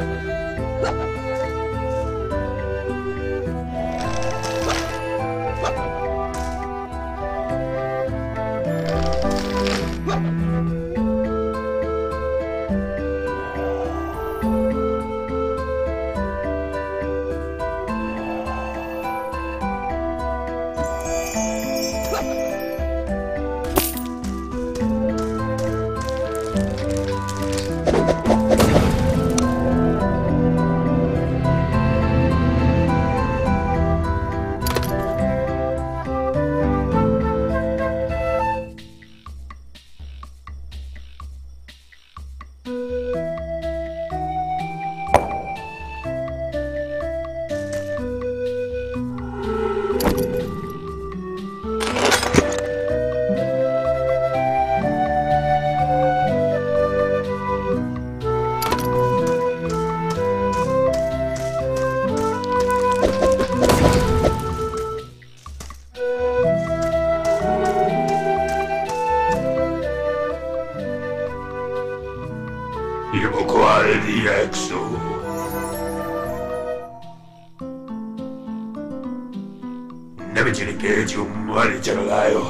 わっなめちゃにページ生まれちゃうがよ。